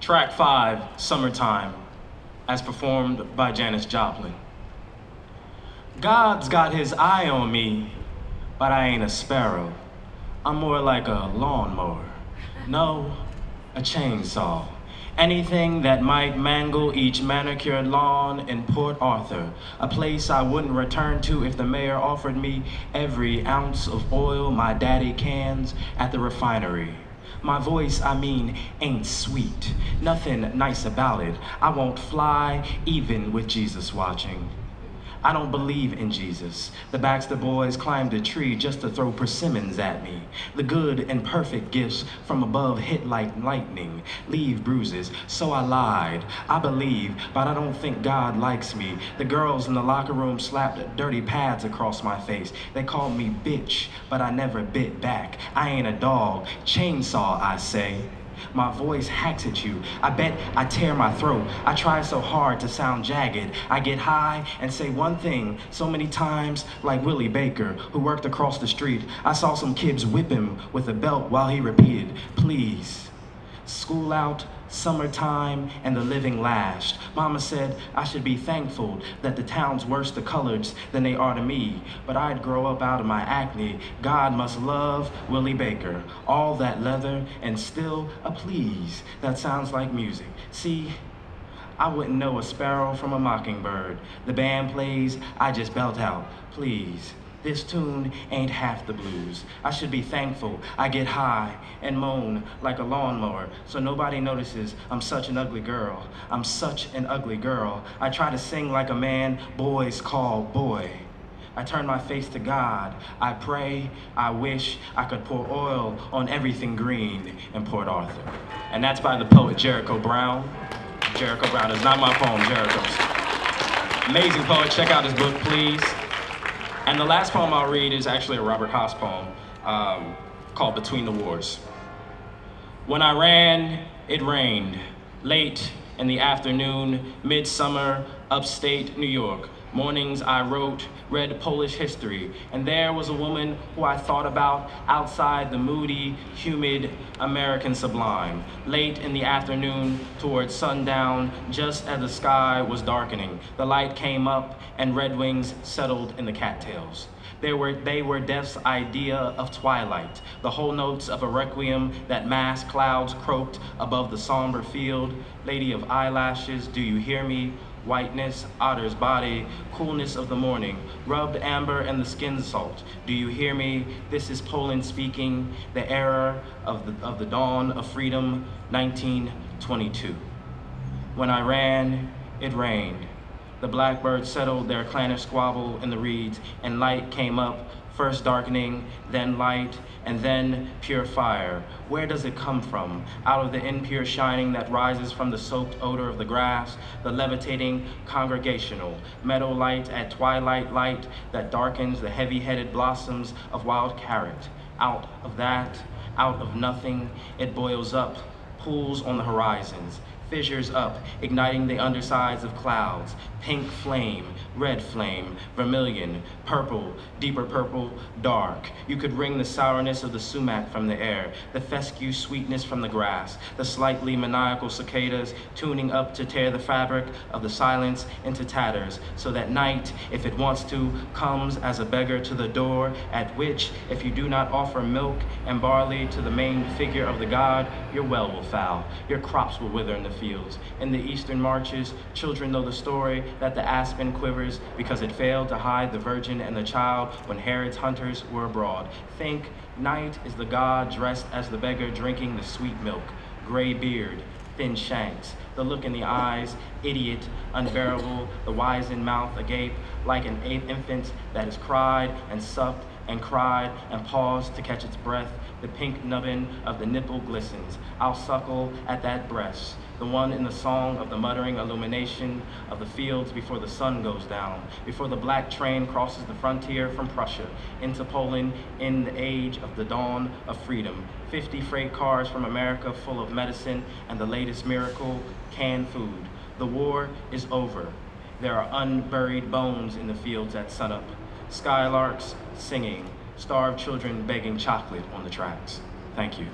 Track 5, Summertime, as performed by Janis Joplin. God's got his eye on me, but I ain't a sparrow. I'm more like a lawnmower. No, a chainsaw. Anything that might mangle each manicured lawn in Port Arthur, a place I wouldn't return to if the mayor offered me every ounce of oil my daddy cans at the refinery. My voice, I mean, ain't sweet. Nothing nice about it. I won't fly even with Jesus watching. I don't believe in Jesus. The Baxter boys climbed a tree just to throw persimmons at me. The good and perfect gifts from above hit like lightning, leave bruises. So I lied. I believe, but I don't think God likes me. The girls in the locker room slapped dirty pads across my face. They called me bitch, but I never bit back. I ain't a dog. Chainsaw, I say. My voice hacks at you. I bet I tear my throat. I try so hard to sound jagged. I get high and say one thing so many times, like Willie Baker, who worked across the street. I saw some kids whip him with a belt while he repeated, please. School out, summertime, and the living last. Mama said I should be thankful that the town's worse to coloreds than they are to me, but I'd grow up out of my acne. God must love Willie Baker. All that leather and still a please. That sounds like music. See, I wouldn't know a sparrow from a mockingbird. The band plays, I just belt out, please. This tune ain't half the blues. I should be thankful I get high and moan like a lawnmower so nobody notices I'm such an ugly girl. I'm such an ugly girl. I try to sing like a man boys call boy. I turn my face to God. I pray, I wish I could pour oil on everything green in Port Arthur. And that's by the poet Jericho Brown. Jericho Brown is not my poem, Jericho's. Amazing poet. Check out his book, please. And the last poem I'll read is actually a Robert Hass poem um, called Between the Wars. When I ran, it rained. Late in the afternoon, midsummer, upstate New York. Mornings I wrote, read Polish history, and there was a woman who I thought about outside the moody, humid American sublime. Late in the afternoon, towards sundown, just as the sky was darkening, the light came up and red wings settled in the cattails. They were, they were death's idea of twilight, the whole notes of a requiem that mass clouds croaked above the somber field. Lady of eyelashes, do you hear me? Whiteness, otter's body, coolness of the morning, rubbed amber and the skin salt. Do you hear me? This is Poland speaking, the era of the, of the dawn of freedom, 1922. When I ran, it rained. The blackbirds settled their clannish squabble in the reeds, and light came up first darkening, then light, and then pure fire. Where does it come from? Out of the impure shining that rises from the soaked odor of the grass, the levitating congregational, meadow light at twilight light that darkens the heavy-headed blossoms of wild carrot. Out of that, out of nothing, it boils up, pools on the horizons, fissures up, igniting the undersides of clouds, pink flame, red flame, vermilion, purple, deeper purple, dark. You could wring the sourness of the sumac from the air, the fescue sweetness from the grass, the slightly maniacal cicadas tuning up to tear the fabric of the silence into tatters, so that night, if it wants to, comes as a beggar to the door, at which, if you do not offer milk and barley to the main figure of the god, your well will foul, your crops will wither in the fields. In the eastern marches, children know the story that the aspen quivers because it failed to hide the virgin and the child when Herod's hunters were abroad. Think, night is the god dressed as the beggar drinking the sweet milk, gray beard, thin shanks, the look in the eyes, idiot, unbearable, the wizened mouth agape, like an infant that has cried and sucked and cried and paused to catch its breath. The pink nubbin of the nipple glistens. I'll suckle at that breast, the one in the song of the muttering illumination of the fields before the sun goes down, before the black train crosses the frontier from Prussia into Poland in the age of the dawn of freedom. 50 freight cars from America full of medicine and the latest miracle, canned food. The war is over. There are unburied bones in the fields at sunup skylarks singing, starved children begging chocolate on the tracks. Thank you.